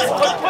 Oh,